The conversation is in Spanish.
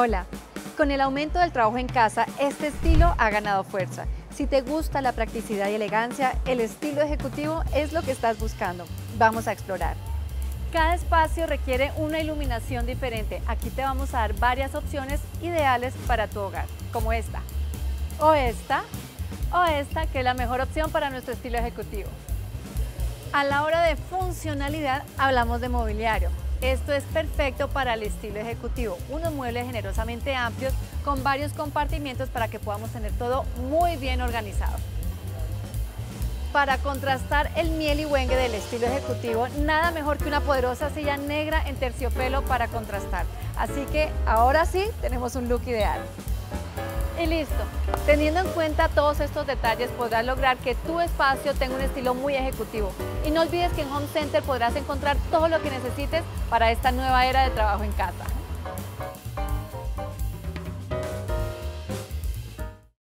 Hola, con el aumento del trabajo en casa, este estilo ha ganado fuerza. Si te gusta la practicidad y elegancia, el estilo ejecutivo es lo que estás buscando. Vamos a explorar. Cada espacio requiere una iluminación diferente. Aquí te vamos a dar varias opciones ideales para tu hogar, como esta, o esta, o esta, que es la mejor opción para nuestro estilo ejecutivo. A la hora de funcionalidad, hablamos de mobiliario. Esto es perfecto para el estilo ejecutivo, unos muebles generosamente amplios con varios compartimientos para que podamos tener todo muy bien organizado. Para contrastar el miel y wengue del estilo ejecutivo, nada mejor que una poderosa silla negra en terciopelo para contrastar. Así que ahora sí tenemos un look ideal. Y listo. Teniendo en cuenta todos estos detalles podrás lograr que tu espacio tenga un estilo muy ejecutivo. Y no olvides que en Home Center podrás encontrar todo lo que necesites para esta nueva era de trabajo en casa.